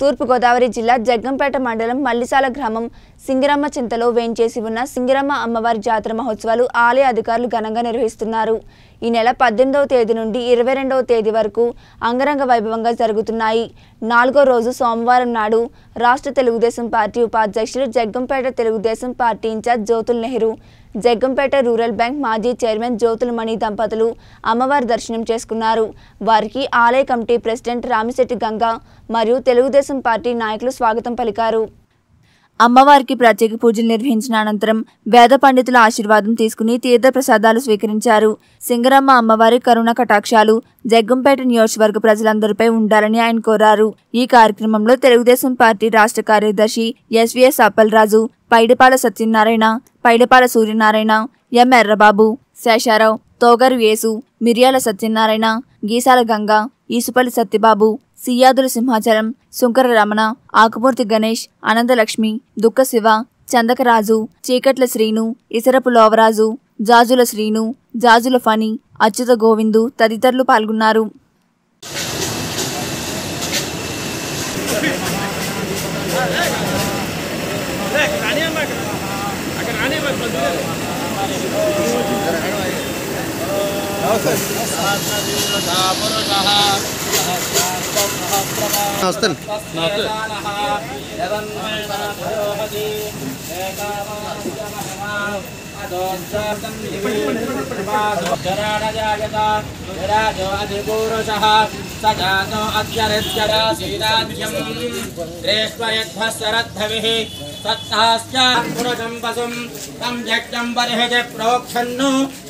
తూర్పుగోదావరి జిల్లా జగ్గంపేట మండలం మల్లిసాల గ్రామం సింగిరమ్మ చింతలో వేంచేసి ఉన్న సింగిరమ్మ అమ్మవారి జాతర మహోత్సవాలు ఆలయ అధికారులు ఘనంగా నిర్వహిస్తున్నారు. ఈ నెల పద్దెనిమిదవ తేదీ నుండి ఇరవై రెండవ తేదీ వరకు అంగరంగ వైభవంగా జరుగుతున్నాయి. నాలుగో రోజు సోమవారం నాడు రాష్ట్ర తెలుగుదేశం పార్టీ ఉపాధ్యక్షులు Jaggampeta Telugu Desam party incharge Jyothul Nehru Jaggampeta rural bank మాజీ చైర్మన్ జ్యోతులమణి దంపతులు అమ్మవారి దర్శనం చేసుకున్నారు. వారికి ఆలయ కమిటీ ప్రెసిడెంట్ రామిశెట్టి గంగా మరియు తెలుగుదేశం పార్టీ నాయకులు స్వాగతం పలికారు. అమ్మవారికి ప్రత్యేక పూజలు నిర్వహించిన అనంతరం వేద పండితుల ఆశీర్వాదం తీసుకుని తీర్థ ప్రసాదాలు స్వీకరించారు. సింగరమ్మ అమ్మవారి కరుణ కటాక్షాలు జగ్గంపేట నియోజకవర్గ ప్రజలందరిపై ఉండాలని ఆయన కోరారు. ఈ కార్యక్రమంలో తెలుగుదేశం పార్టీ రాష్ట్ర కార్యదర్శి ఎస్వీఎస్ అప్పలరాజు పైడిపాల సత్యనారాయణ పైడిపాల సూర్యనారాయణ ఎం ఎర్రబాబు శేషారావు తోగరు యేసు మిరియాల సత్యనారాయణ గీసాల గంగ ఈసుపల్లి సత్యబాబు సియాదుల సింహాచలం శుంకర రమణ ఆకుమూర్తి గణేష్ అనంతలక్ష్మి దుక్క శివ చందకరాజు చీకట్ల శ్రీను ఇసరపు లోవరాజు జాజుల శ్రీను జాజుల ఫణి అచ్యుత గోవిందు తదితరులు పాల్గొన్నారు. नास्तन स जातो अक्षरित्यरासीदाख्यं रेष्वयध्वसरद्धभिः सत्ताश्च पुरुषं वसुं तं प्रोक्षन्नु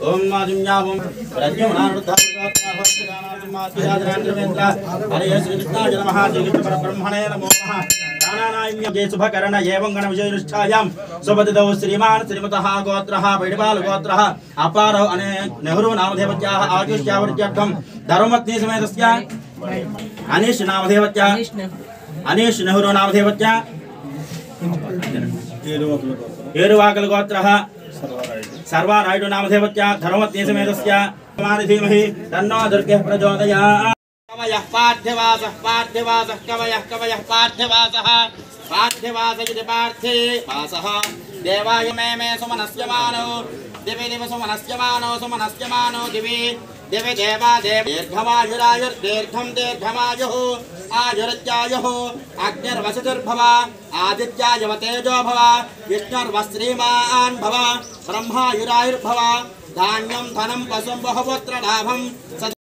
ओम माजुम्यावम हरे श्री कृष्णा जय नमः जय परब्रह्मणे नमो नमः शुभकरण एवं गण विजयनिष्ठायां सुपतितौ श्रीमान् श्रीमतः गोत्रः वैडपालगोत्रः अपारौ अने नेहरू नामधेवत्याः आयुष्यावर्त्यर्थं धर्मपत्नी समेतस्य अनीश नामधेवत्या अनीश नेहरू नामधेवत्या एरुवाकलगोत्रः सर्वारायुडु नामधेवत्या धर्मत्ये समेतस्य धीमहि तन्नो दुर्गः प्रचोदयात्। कवयः पार्थ्यवासः पार्थ्यवासः कवयः कवयः पार्थ्यवासः पार्थ्यवास इति पार्थे वासः। देवाय मे मे सुमनस्यमानो, दिवि दिवि सुमनस्यमानो सुमनस्यमानो दिवि। दिवि देवा देव दीर्घमायुरायुर्दीर्घं दीर्घमायुः आयुर्जायुः अग्निर्वसतिर्भव आदित्यायव तेजो भव विष्णुर्वश्रीमान् भव ब्रह्मायुरायुर्भव, धान्यं, धनं वसुं बहुपुत्र लाभं